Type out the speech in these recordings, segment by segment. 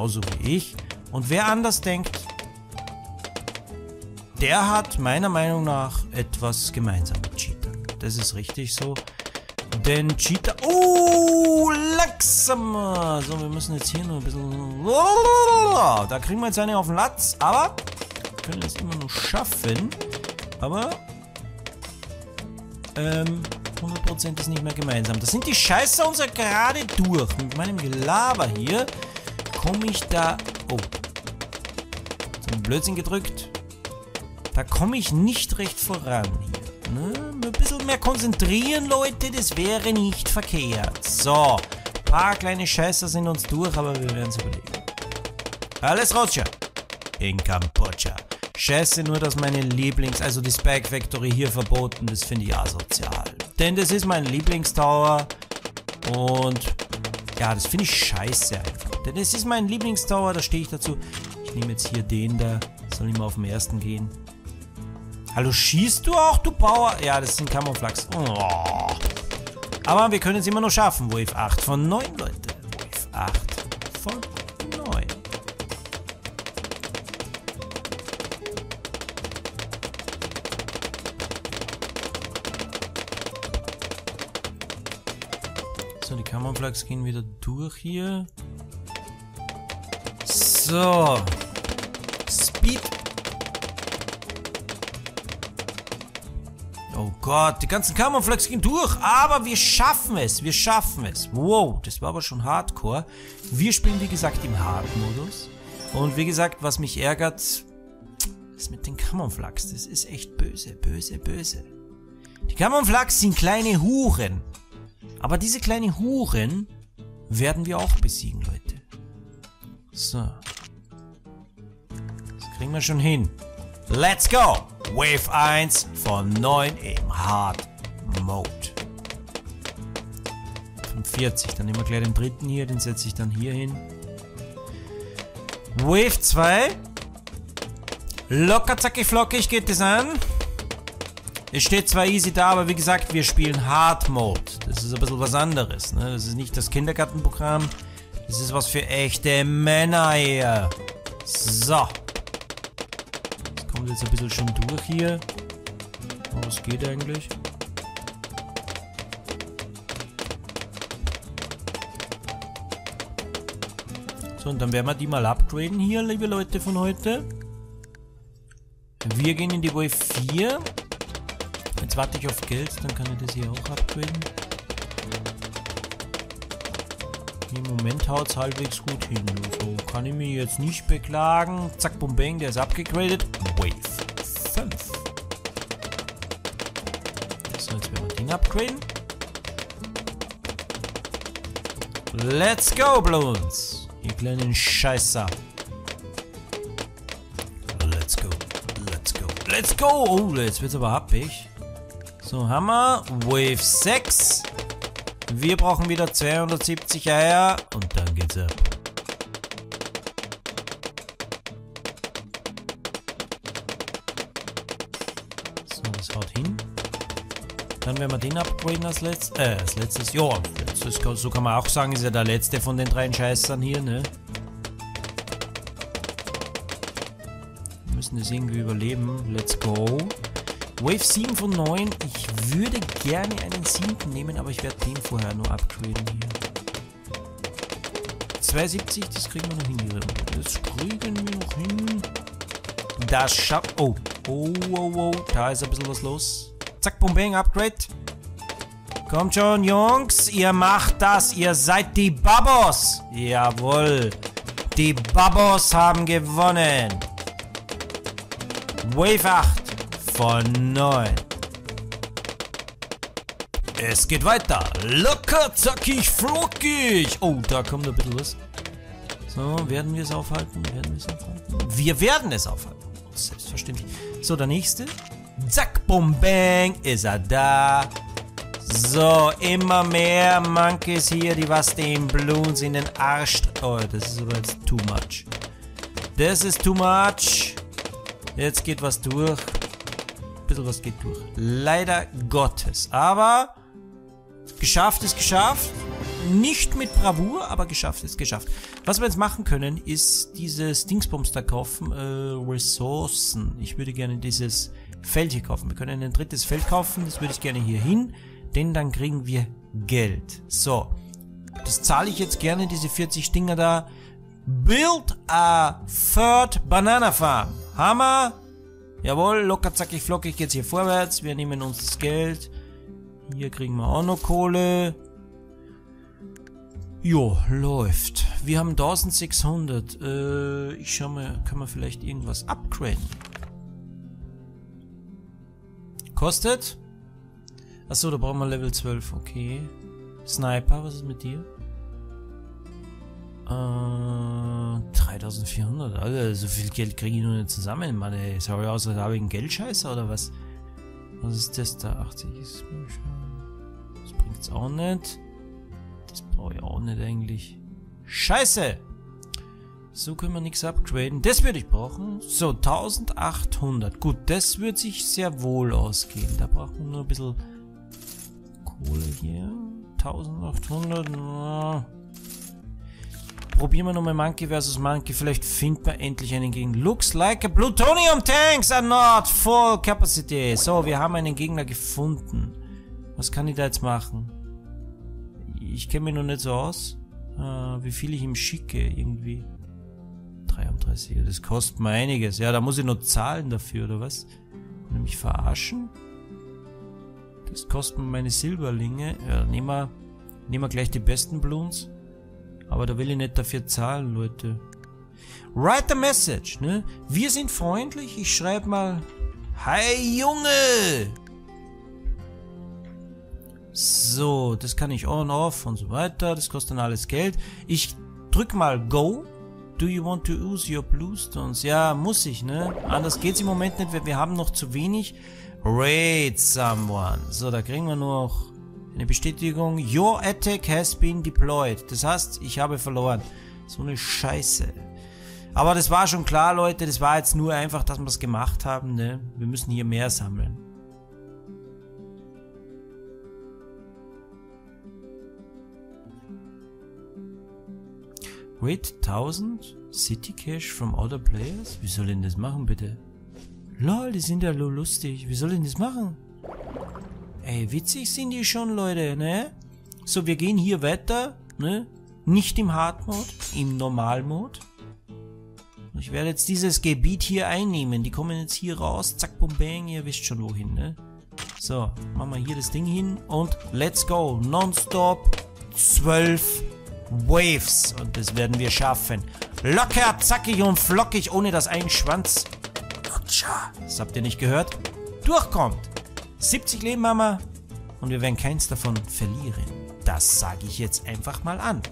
genauso wie ich. Und wer anders denkt, der hat meiner Meinung nach etwas gemeinsam mit Cheetah. Das ist richtig so. Denn Cheetah... Oh, langsamer. So, wir müssen jetzt hier nur ein bisschen... Da kriegen wir jetzt eine auf den Latz. Aber wir können es immer nur schaffen. Aber... Ähm... 100% ist nicht mehr gemeinsam. Das sind die Scheiße unser gerade durch. Mit meinem Gelaber hier komme ich da... Oh. So ein Blödsinn gedrückt. Da komme ich nicht recht voran hier. Ne? Ein bisschen mehr konzentrieren, Leute. Das wäre nicht verkehrt. So. Ein paar kleine Scheiße sind uns durch, aber wir werden es überlegen. Alles Roger. In Kambodscha. Scheiße nur, dass meine Lieblings-, also die Spike Factory hier verboten, das finde ich asozial. Denn das ist mein Lieblingstower und ja, das finde ich scheiße einfach. Denn es ist mein Lieblingstower, da stehe ich dazu. Ich nehme jetzt hier den da, soll mal auf den ersten gehen. Hallo, schießt du auch, du Bauer? Ja, das sind Camouflags. Oh. Aber wir können es immer noch schaffen. Wave 8 von 9, Leute. Wave 8 von 9. So, die Camouflags gehen wieder durch hier. So. Speed. Oh Gott, die ganzen Camouflags gehen durch, aber wir schaffen es, wir schaffen es. Wow, das war aber schon Hardcore. Wir spielen, wie gesagt, im Hard-Modus. Und wie gesagt, was mich ärgert, ist mit den Camouflags. Das ist echt böse, böse, böse. Die Camouflags sind kleine Huren. Aber diese kleinen Huren werden wir auch besiegen, Leute. So. Kriegen wir schon hin. Let's go! Wave 1 von 9 im Hard Mode. 45, dann nehmen wir gleich den dritten hier, den setze ich dann hier hin. Wave 2. Locker, zackig, flockig geht das an. Es steht zwar easy da, aber wie gesagt, wir spielen Hard Mode. Das ist ein bisschen was anderes. Ne? Das ist nicht das Kindergartenprogramm. Das ist was für echte Männer hier. So. Kommt jetzt ein bisschen schon durch hier. Oh, was geht eigentlich? So, und dann werden wir die mal upgraden hier, liebe Leute von heute. Wir gehen in die Wave 4. Jetzt warte ich auf Geld, dann kann ich das hier auch upgraden. Im Moment haut es halbwegs gut hin. So kann ich mich jetzt nicht beklagen. Zack, bum, bang, der ist abgegradet. Wave 5. So, jetzt werden wir den upgraden. Let's go, Bloons. Ihr kleinen Scheißer. Let's go. Let's go. Let's go. Oh, jetzt wird's aber happig. So, Hammer. Wave 6. Wir brauchen wieder 270 Eier und dann geht's ab. So, das haut hin. Dann werden wir den upgraden als letztes. Äh, als letztes. Ja, letztes, so kann man auch sagen, ist ja der letzte von den drei Scheißern hier, ne? Wir müssen das irgendwie überleben. Let's go. Wave 7 von 9. Ich würde gerne einen 7. nehmen, aber ich werde den vorher nur upgraden hier. 270, das kriegen wir noch hin. Das kriegen wir noch hin. Das schafft... Oh. Oh, oh, oh. Da ist ein bisschen was los. Zack, bum, bang, Upgrade. Kommt schon, Jungs. Ihr macht das. Ihr seid die Babos. Jawohl. Die Babos haben gewonnen. Wave 8 von 9. Es geht weiter. Locker, zackig, flockig. Oh, da kommt ein bisschen was. So, werden wir es aufhalten? Werden wir es aufhalten? Wir werden es aufhalten. Selbstverständlich. So, der nächste. Zack, bum, bang, ist er da. So, immer mehr Monkeys hier, die was den Bloons in den Arsch... Oh, das ist aber jetzt too much. Das ist too much. Jetzt geht was durch. Bisschen was geht durch. Leider Gottes. Aber geschafft ist geschafft. Nicht mit Bravour, aber geschafft, ist geschafft. Was wir jetzt machen können, ist dieses Dingsbums da kaufen, äh, Ressourcen. Ich würde gerne dieses Feld hier kaufen. Wir können ein drittes Feld kaufen, das würde ich gerne hier hin, denn dann kriegen wir Geld. So, das zahle ich jetzt gerne, diese 40 Dinger da. Build a third Banana Farm. Hammer. Jawohl, locker, zackig, flockig geht's hier vorwärts. Wir nehmen uns das Geld. Hier kriegen wir auch noch Kohle. Jo, läuft. Wir haben 1600. Äh, ich schau mal, können wir vielleicht irgendwas upgraden? Kostet? Achso, da brauchen wir Level 12, okay. Sniper, was ist mit dir? Äh, 3400, Alter, so viel Geld kriege ich nur nicht zusammen, Mann, ey. Sorry aus, da habe ich einen Geldscheißer oder was? Was ist das da? 80 ist Das bringt's auch nicht. Das brauche ich auch nicht eigentlich. Scheiße! So können wir nichts upgraden. Das würde ich brauchen. So, 1800. Gut, das wird sich sehr wohl ausgehen. Da brauchen wir nur ein bisschen Kohle hier. 1800. Na. Probieren wir nochmal Monkey vs. Monkey. Vielleicht finden wir endlich einen Gegner. Looks like a Plutonium Tanks are not full capacity. So, wir haben einen Gegner gefunden. Was kann ich da jetzt machen? Ich kenne mich noch nicht so aus. Äh, wie viel ich ihm schicke, irgendwie. 33, das kostet mir einiges. Ja, da muss ich noch zahlen dafür, oder was? Will mich verarschen? Das kostet mir meine Silberlinge. Ja, nehmen wir, nehmen wir gleich die besten Bloons. Aber da will ich nicht dafür zahlen, Leute. Write a message, ne? Wir sind freundlich. Ich schreibe mal, Hi Junge! So, das kann ich on, off und so weiter. Das kostet dann alles Geld. Ich drück mal Go Do you want to use your Bluestones? Ja, muss ich, ne? Anders geht's im Moment nicht, weil wir haben noch zu wenig. Raid someone. So, da kriegen wir noch eine Bestätigung. Your attack has been deployed. Das heißt, ich habe verloren. So eine Scheiße. Aber das war schon klar, Leute. Das war jetzt nur einfach, dass wir es gemacht haben, ne? Wir müssen hier mehr sammeln. Wait 1000 City Cash from other players? Wie soll denn das machen, bitte? Lol, die sind ja lustig. Wie soll denn das machen? Ey, witzig sind die schon, Leute, ne? So, wir gehen hier weiter, ne? Nicht im Hard Mode, im Normal Mode. Ich werde jetzt dieses Gebiet hier einnehmen. Die kommen jetzt hier raus. Zack, bum, bang. Ihr wisst schon wohin, ne? So, machen wir hier das Ding hin und let's go. Nonstop. 12 Waves. Und das werden wir schaffen. Locker, zackig und flockig, ohne dass ein Schwanz... Das habt ihr nicht gehört? Durchkommt. 70 Leben haben wir und wir werden keins davon verlieren. Das sage ich jetzt einfach mal an.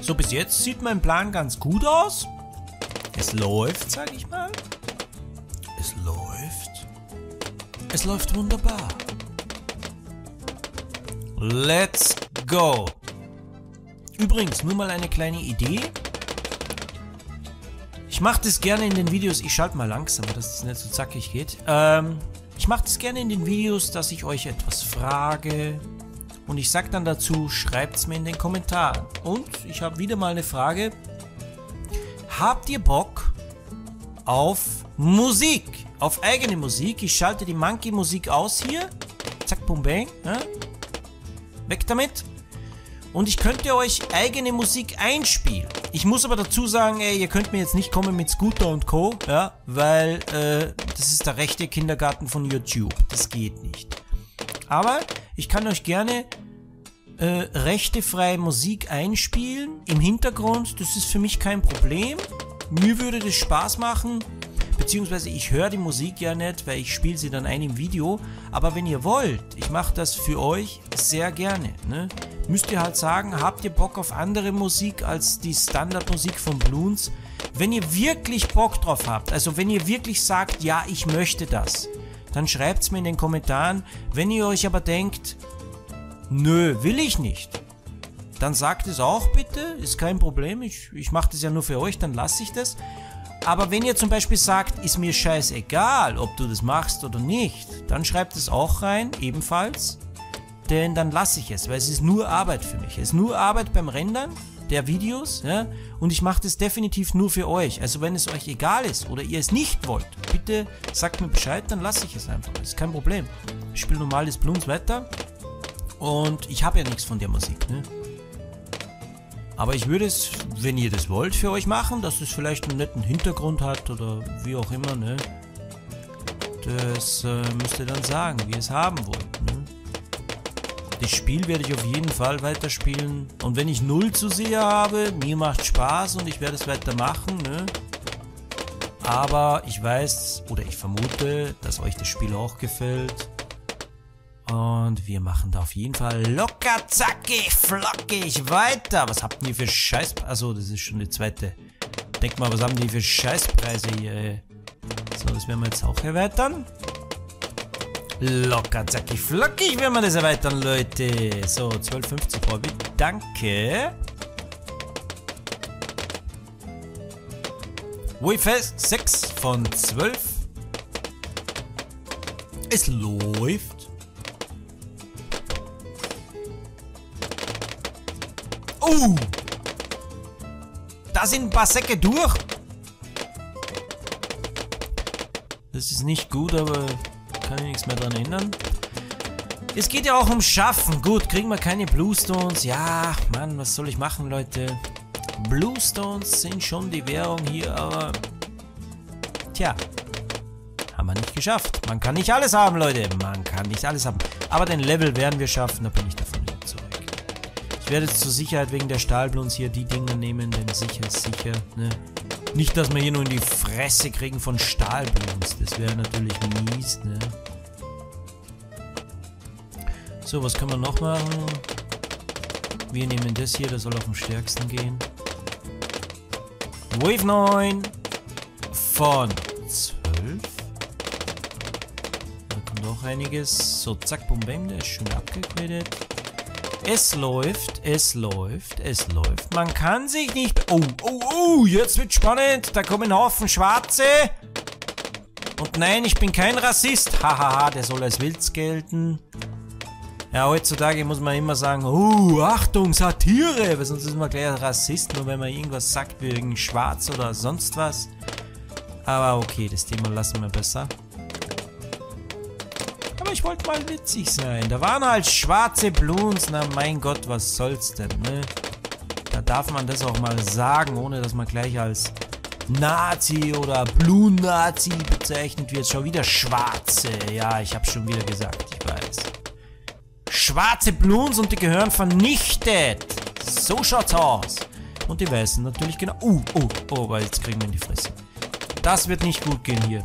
So, bis jetzt sieht mein Plan ganz gut aus. Es läuft, sag ich mal. Es läuft. Es läuft wunderbar. Let's go. Übrigens, nur mal eine kleine Idee. Ich mache das gerne in den Videos. Ich schalte mal langsamer, dass es nicht so zackig geht. Ähm, ich mache das gerne in den Videos, dass ich euch etwas frage, und ich sag dann dazu, schreibt es mir in den Kommentaren. Und ich habe wieder mal eine Frage. Habt ihr Bock auf Musik? Auf eigene Musik? Ich schalte die Monkey-Musik aus hier. Zack, bum, bang. Ja? Weg damit. Und ich könnte euch eigene Musik einspielen. Ich muss aber dazu sagen, ey, ihr könnt mir jetzt nicht kommen mit Scooter und Co., ja, weil äh, das ist der rechte Kindergarten von YouTube. Das geht nicht. Aber ich kann euch gerne äh, rechtefreie Musik einspielen im Hintergrund. Das ist für mich kein Problem. Mir würde das Spaß machen. Beziehungsweise ich höre die Musik ja nicht, weil ich spiele sie dann ein im Video. Aber wenn ihr wollt, ich mache das für euch sehr gerne. Ne? Müsst ihr halt sagen, habt ihr Bock auf andere Musik als die Standardmusik von Bloons? Wenn ihr wirklich Bock drauf habt, also wenn ihr wirklich sagt, ja, ich möchte das, dann schreibt es mir in den Kommentaren. Wenn ihr euch aber denkt, nö, will ich nicht, dann sagt es auch bitte, ist kein Problem. Ich, ich mache das ja nur für euch, dann lasse ich das. Aber wenn ihr zum Beispiel sagt, ist mir scheißegal, ob du das machst oder nicht, dann schreibt es auch rein, ebenfalls. Denn dann lasse ich es, weil es ist nur Arbeit für mich. Es ist nur Arbeit beim Rendern der Videos, ja, und ich mache das definitiv nur für euch. Also wenn es euch egal ist oder ihr es nicht wollt, bitte sagt mir Bescheid, dann lasse ich es einfach. Das ist kein Problem. Ich spiele normales Bloons weiter und ich habe ja nichts von der Musik, ne? Aber ich würde es, wenn ihr das wollt, für euch machen, dass es vielleicht einen netten Hintergrund hat oder wie auch immer, ne? Das äh, müsst ihr dann sagen, wie ihr es haben wollt, ne? Das Spiel werde ich auf jeden Fall weiterspielen. Und wenn ich null zu sehen habe, mir macht Spaß und ich werde es weitermachen, ne? Aber ich weiß oder ich vermute, dass euch das Spiel auch gefällt. Und wir machen da auf jeden Fall locker, zackig, flockig weiter. Was habt ihr für Scheiß... Also das ist schon die zweite. Denkt mal, was haben die für Scheißpreise hier? So, das werden wir jetzt auch erweitern. Locker, zackig, flockig werden wir das erweitern, Leute. So, 12,50 Bobby. Danke. Wayfest 6 von 12. Es läuft. Oh! Da sind ein paar Säcke durch. Das ist nicht gut, aber kann ich nichts mehr dran ändern. Es geht ja auch um Schaffen. Gut, kriegen wir keine Bluestones. Ja, Mann, was soll ich machen, Leute? Bluestones sind schon die Währung hier, aber... Tja, haben wir nicht geschafft. Man kann nicht alles haben, Leute. Man kann nicht alles haben. Aber den Level werden wir schaffen, da bin ich davon ich werde jetzt zur Sicherheit wegen der Stahlblons hier die Dinger nehmen, denn sicher ist sicher, ne? Nicht, dass wir hier nur in die Fresse kriegen von Stahlblons. Das wäre natürlich mies, ne? So, was können wir noch machen? Wir nehmen das hier, das soll auf dem stärksten gehen. Wave 9 von 12. Da kommt noch einiges. So, zack, bum, bam, der ist schön abgegradet. Es läuft, es läuft, es läuft. Man kann sich nicht... Oh, oh, oh, jetzt wird spannend. Da kommen Haufen Schwarze. Und nein, ich bin kein Rassist. Hahaha, der soll als Wilds gelten. Ja, heutzutage muss man immer sagen, oh, Achtung, Satire, weil sonst ist man gleich Rassist, nur wenn man irgendwas sagt wegen Schwarz oder sonst was. Aber okay, das Thema lassen wir besser ich wollte mal witzig sein. Da waren halt schwarze Bloons. Na mein Gott, was soll's denn, ne? Da darf man das auch mal sagen, ohne dass man gleich als Nazi oder Blue-Nazi bezeichnet wird. Schon wieder schwarze. Ja, ich hab's schon wieder gesagt, ich weiß. Schwarze Bloons und die gehören vernichtet. So schaut's aus. Und die Weißen natürlich genau. Uh, oh, oh, weil jetzt kriegen wir in die Fresse. Das wird nicht gut gehen hier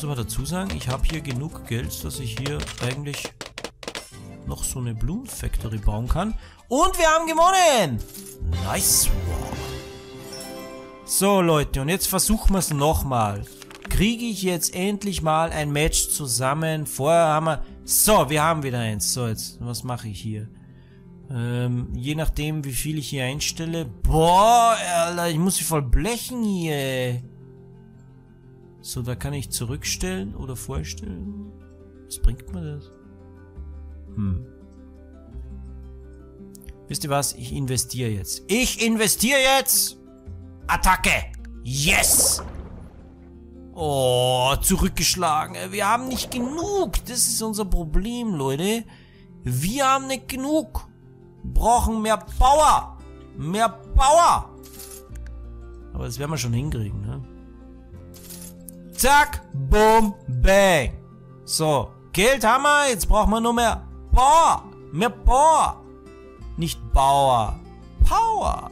muss aber dazu sagen, ich habe hier genug Geld, dass ich hier eigentlich noch so eine Bloom Factory bauen kann. Und wir haben gewonnen! Nice one. So Leute, und jetzt versuchen wir es nochmal. Kriege ich jetzt endlich mal ein Match zusammen? Vorher haben wir... So, wir haben wieder eins. So, jetzt, was mache ich hier? Ähm, je nachdem, wie viel ich hier einstelle. Boah, Alter, ich muss sie voll blechen hier. So, da kann ich zurückstellen oder vorstellen. Was bringt mir das? Hm. Wisst ihr was? Ich investiere jetzt. Ich investiere jetzt! Attacke! Yes! Oh, zurückgeschlagen. Wir haben nicht genug. Das ist unser Problem, Leute. Wir haben nicht genug. Brauchen mehr Power. Mehr Power. Aber das werden wir schon hinkriegen, ne? Zack, boom, bang. So, Geld haben wir, jetzt brauchen wir nur mehr Power. Mehr Power. Nicht Bauer. Power.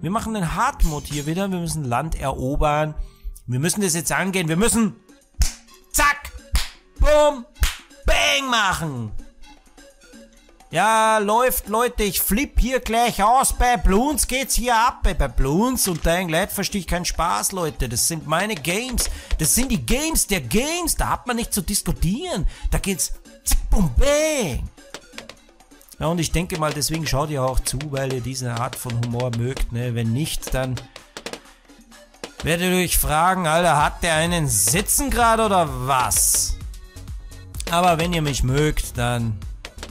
Wir machen den Hard-Mode hier wieder. Wir müssen Land erobern. Wir müssen das jetzt angehen. Wir müssen zack, boom, bang machen. Ja, läuft, Leute. Ich flipp hier gleich aus. Bei Bloons geht's hier ab. Bei Bloons und Dying Light verstehe ich keinen Spaß, Leute. Das sind meine Games. Das sind die Games der Games. Da hat man nicht zu diskutieren. Da geht's zick, bum, bang. Na und ich denke mal, deswegen schaut ihr auch zu, weil ihr diese Art von Humor mögt. Ne? Wenn nicht, dann werdet ihr euch fragen, Alter, hat der einen Sitzen gerade oder was? Aber wenn ihr mich mögt, dann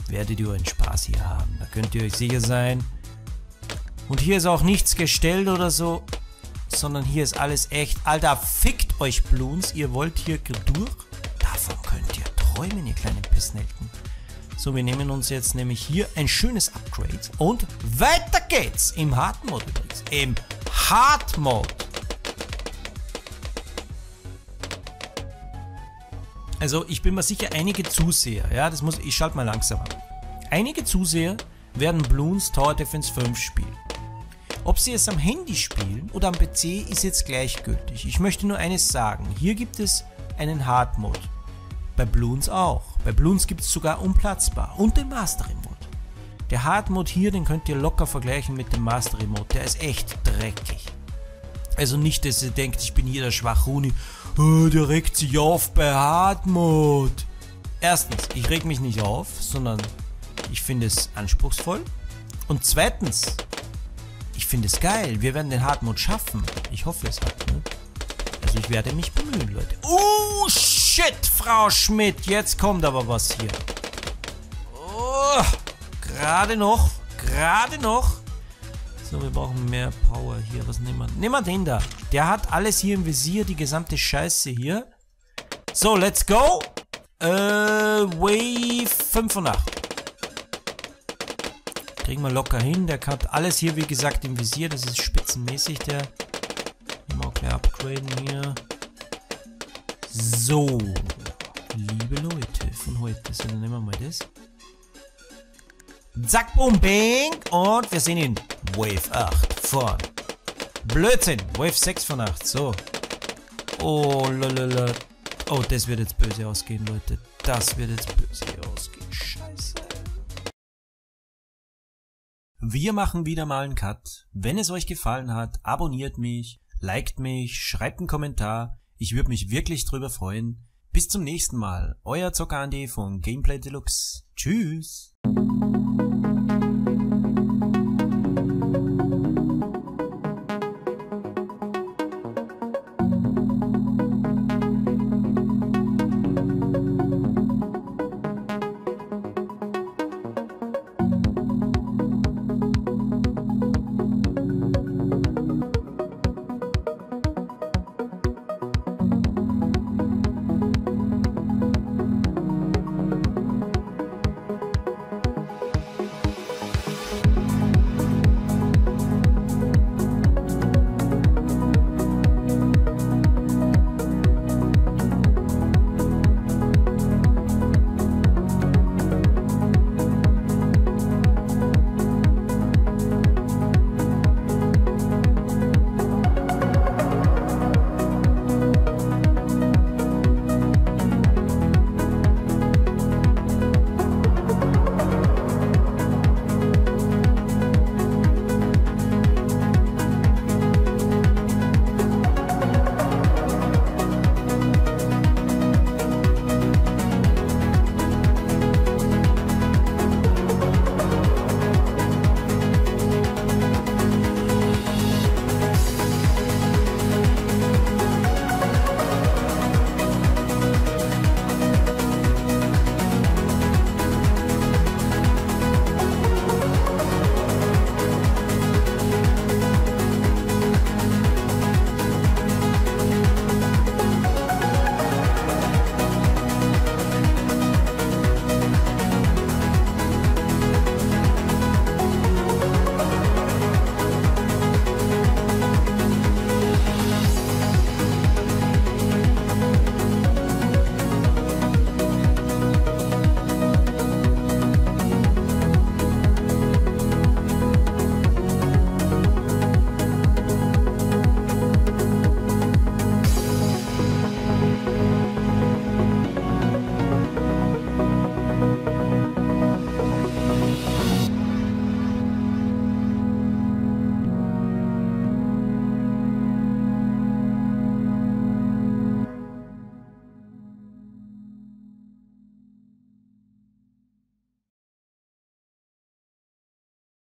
werdet ihr einen Spaß hier haben. Da könnt ihr euch sicher sein. Und hier ist auch nichts gestellt oder so, sondern hier ist alles echt. Alter, fickt euch Bloons, ihr wollt hier durch? Davon könnt ihr träumen, ihr kleinen Pissnelken. So, wir nehmen uns jetzt nämlich hier ein schönes Upgrade und weiter geht's im Hard Mode übrigens. Im Hard Mode. Also ich bin mir sicher, einige Zuseher, ja, das muss, ich schalte mal langsamer. Einige Zuseher werden Bloons Tower Defense 5 spielen. Ob sie es am Handy spielen oder am PC ist jetzt gleichgültig. Ich möchte nur eines sagen, hier gibt es einen Hard Mode. Bei Bloons auch. Bei Bloons gibt es sogar Unplatzbar und den Mastery Mode. Der Hard Mode hier, den könnt ihr locker vergleichen mit dem Mastery Mode. Der ist echt dreckig. Also nicht, dass ihr denkt, ich bin hier der Schwachuni. Oh, der regt sich auf bei Hard Mode. Erstens, ich reg mich nicht auf, sondern ich finde es anspruchsvoll. Und zweitens, ich finde es geil. Wir werden den Hard Mode schaffen. Ich hoffe es halt. Ne? Also ich werde mich bemühen, Leute. Oh, shit, Frau Schmidt. Jetzt kommt aber was hier. Oh, gerade noch. Gerade noch. So, wir brauchen mehr Power hier. Was nehmen wir? Nehmen wir den da. Der hat alles hier im Visier, die gesamte Scheiße hier. So, let's go. Äh, Wave 5 und 8. Kriegen wir locker hin. Der hat alles hier, wie gesagt, im Visier. Das ist spitzenmäßig, der. Mal gleich upgraden hier. So. Liebe Leute von heute. So, dann nehmen wir mal das. Zack, boom, bang. Und wir sehen ihn. Wave 8 von. Blödsinn. Wave 6 von 8. So. Oh, lalala. Oh, das wird jetzt böse ausgehen, Leute. Das wird jetzt böse ausgehen. Scheiße. Wir machen wieder mal einen Cut. Wenn es euch gefallen hat, abonniert mich, liked mich, schreibt einen Kommentar. Ich würde mich wirklich drüber freuen. Bis zum nächsten Mal. Euer Zocker Andy von Gameplay Deluxe. Tschüss.